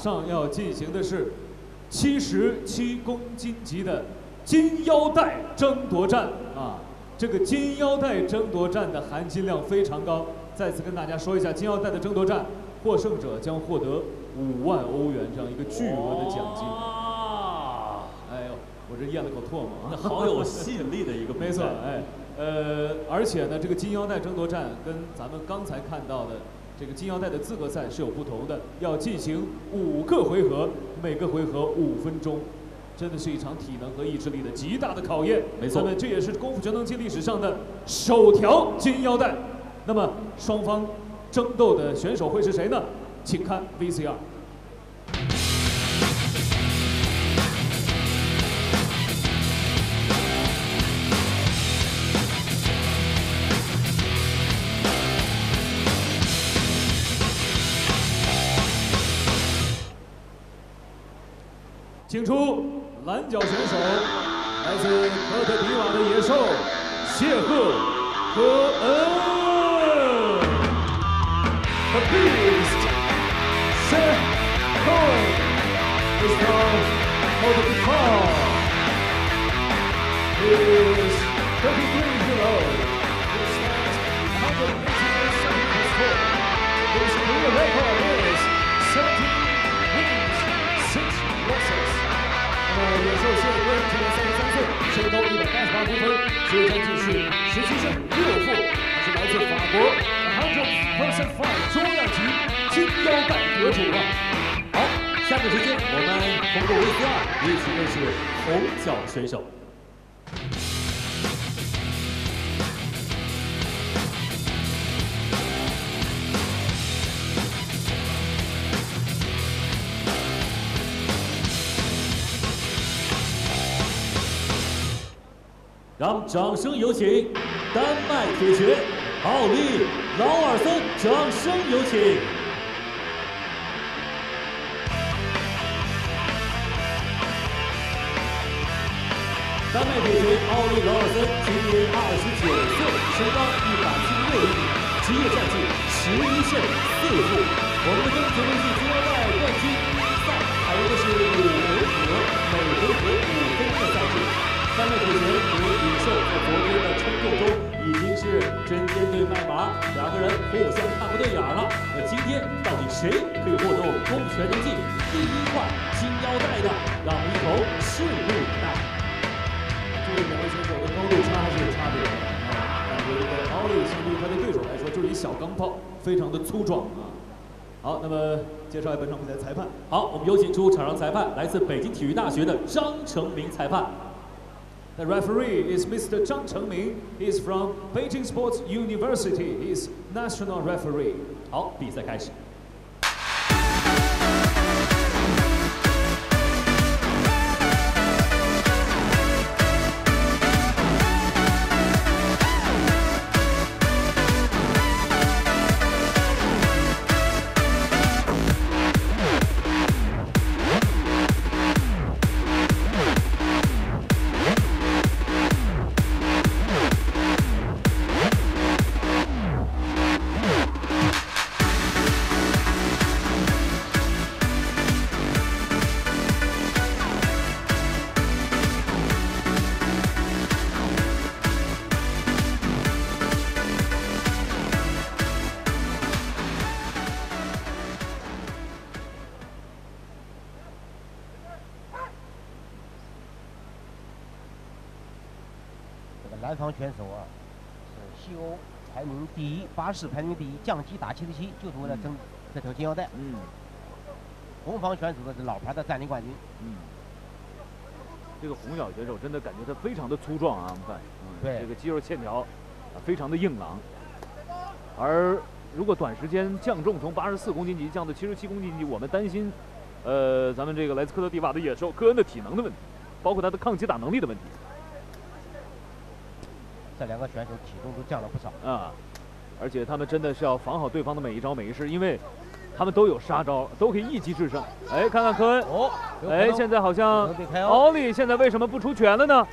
上要进行的是七十七公斤级的金腰带争夺战啊！这个金腰带争夺战的含金量非常高。再次跟大家说一下，金腰带的争夺战，获胜者将获得五万欧元这样一个巨额的奖金。啊，哎呦，我这咽了口唾沫啊！那好有吸引力的一个 比赛没错，哎，呃，而且呢，这个金腰带争夺战跟咱们刚才看到的这个金腰带的资格赛是有不同的，要进行五个回合，每个回合五分钟，真的是一场体能和意志力的极大的考验。没错那么这也是功夫全能机历史上的首条金腰带。那么双方争斗的选手会是谁呢？请看 VCR。请出蓝角选手，来自科特迪瓦的野兽谢赫和恩。The Beast, Seth Cohen is from Cote d'Ivoire. He is 33 years old. He stands 188 centimeters tall. His career record 今年三十三岁，身高一百八十八公分，实战继续十七胜六负，他是来自法国 hundred Percent Five 重量级金腰带得主啊！好，下面时间我们通过 VCR 一起认识红角选手。让掌声有请丹麦铁拳奥利劳尔森，掌声有请。丹麦铁拳奥利劳尔森今年二十九岁，身高一百七十六厘米，职业战绩十一胜四负。我们的争夺的是金腰带冠军比赛，采用的是五回合，每回合。丹麦铁拳和野兽在昨天的冲斗中已经是针尖对麦芒，两个人互相看不对眼儿了。那今天到底谁可以获得我们功夫全能季第一块金腰带呢？让我们一同拭目以待。这两位选手的高度差还是有差别的啊。感觉这个奥利相对于他的对手来说就是一小钢炮，非常的粗壮啊。好，那么介绍一下本场比赛裁判。好，我们有请出场上裁判，来自北京体育大学的张成明裁判。The referee is Mr. Zhang Chengming. He is from Beijing Sports University. He is national referee. 好，比赛开始。 南方选手啊，是西欧排名第一，巴士排名第一，降级打七十七，就是为了争这条金腰带。嗯。红方选手呢是老牌的战力冠军，嗯，这个红小选手真的感觉他非常的粗壮啊，我们看，嗯，对。这个肌肉线条啊非常的硬朗。而如果短时间降重，从八十四公斤级降到七十七公斤级，我们担心，呃，咱们这个来自科特迪瓦的野兽科恩的体能的问题，包括他的抗击打能力的问题这两个选手体重都降了不少。啊。而且他们真的是要防好对方的每一招每一式，因为他们都有杀招，都可以一击制胜。哎，看看科恩，哦，哎，现在好像。奥利现在为什么不出拳了呢？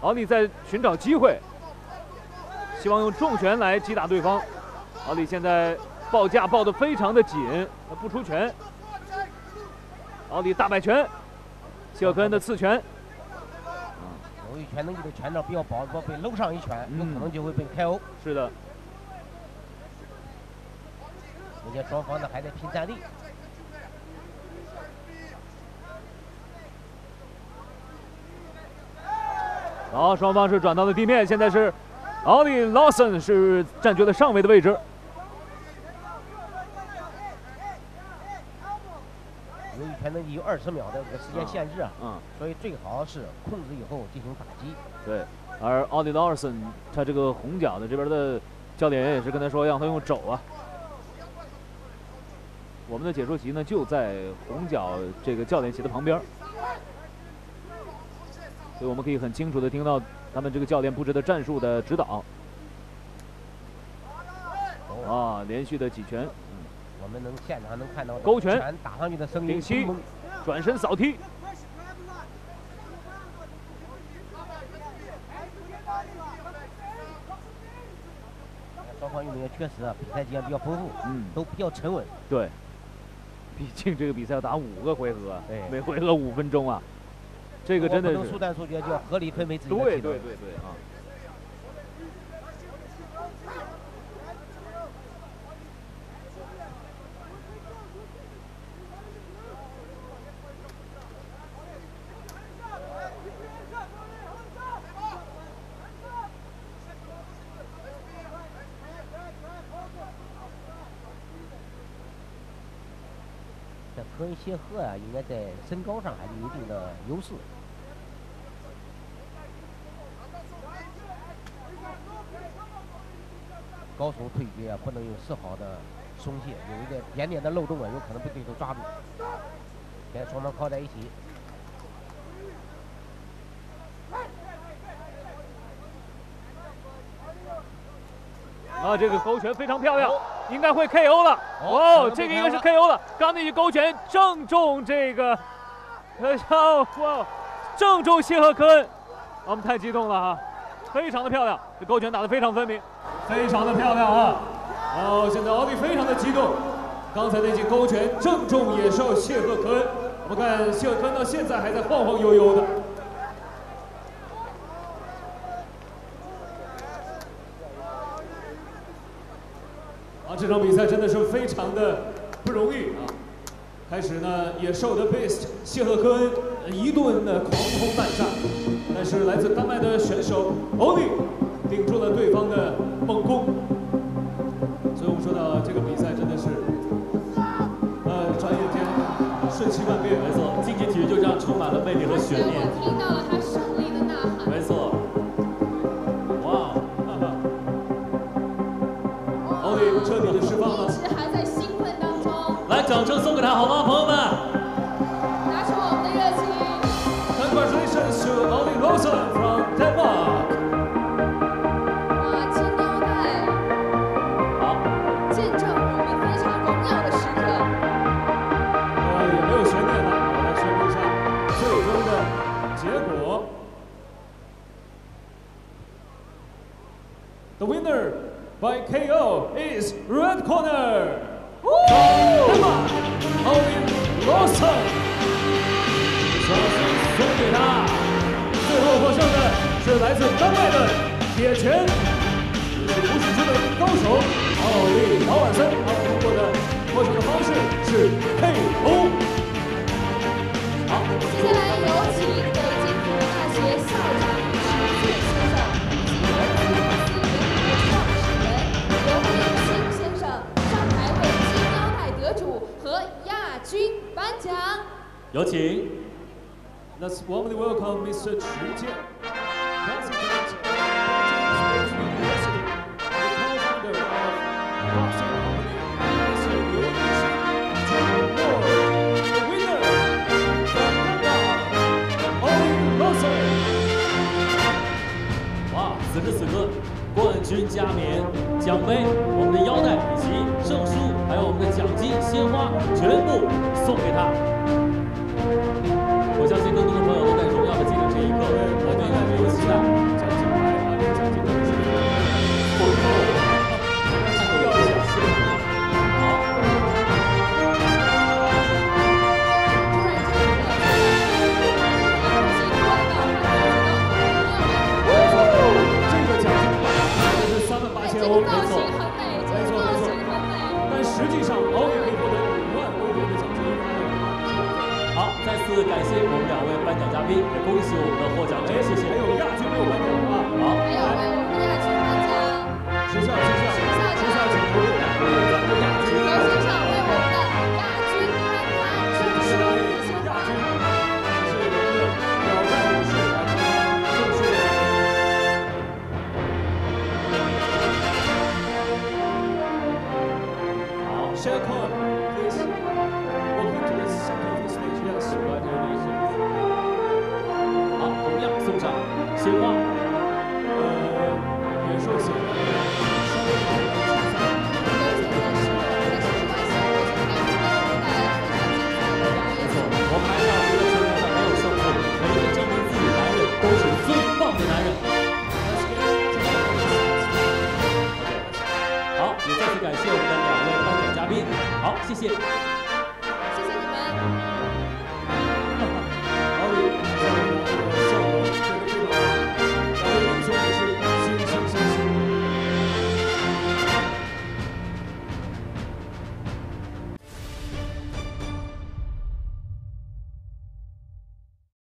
奥利在寻找机会，希望用重拳来击打对方。奥利现在报价报得非常的紧，他不出拳。奥利大摆拳，谢尔科恩的刺拳，由于拳能级的拳套比较薄，如果被搂上一拳，有可能就会被 KO。是的，目前双方呢还在拼战力。好，双方是转到了地面，现在是奥利劳森是占据了上位的位置。有二十秒的这个时间限制啊，嗯，所以最好是控制以后进行打击。对，而奥利劳森他这个红脚的这边的教练员也是跟他说让他用肘啊。我们的解说席呢就在红脚这个教练席的旁边。所以我们可以很清楚的听到他们这个教练布置的战术的指导。啊，连续的几拳，嗯，我们能现场能看到勾拳打上去的声音，顶膝，转身扫踢。双方运动员确实啊，比赛经验比较丰富，嗯，都比较沉稳。对，毕竟这个比赛要打五个回合，每回合五分钟啊。这个真的是速战速决，就要合理分配自己的对对对对啊！跟协和啊，应该在身高上还是有一定的优势。高手推举啊，不能有丝毫的松懈，有一个点点的漏洞啊，有可能被对手抓住。现在双方靠在一起。啊，这个勾拳非常漂亮，应该会 KO 了。哦，这个应该是 KO 了。刚那记勾拳正中这个，哇，正中谢赫科恩。我们太激动了哈，非常的漂亮，这勾拳打得非常分明。非常的漂亮啊！哦，现在奥利非常的激动，刚才那记勾拳正中野兽谢赫科恩。我们看谢赫科恩到现在还在晃晃悠悠的。这场比赛真的是非常的不容易啊！开始呢，野兽的 Beast 谢赫科恩一顿的狂轰滥炸，但是来自丹麦的选手奥利。顶住了对方的猛攻，所以我们说到这个比赛真的是，呃，转眼间瞬息万变。没错，竞技体育就这样充满了魅力和悬念。，The winner by KO is Red Corner. Denmark, Owen Lawson. 掌声送给他。最后获胜的是来自丹麦的铁拳五十级的高手奥利劳尔森。他通过的获胜的方式是请。Let's warmly welcome Mr. Chu Jian, President of Beijing Sports University, the co-founder of Boxing Company, Mr. Liu Yixin, to award the winner from Denmark, Ollie Lawson. 此时此刻，冠军加冕奖杯、我们的腰带以及证书，还有我们的奖金、鲜花，全部送给他。送上鲜花呃我们的们没错我们没有胜负每一个证明自己男人都是最棒的男人好也再次感谢我们的两位颁奖嘉宾好谢谢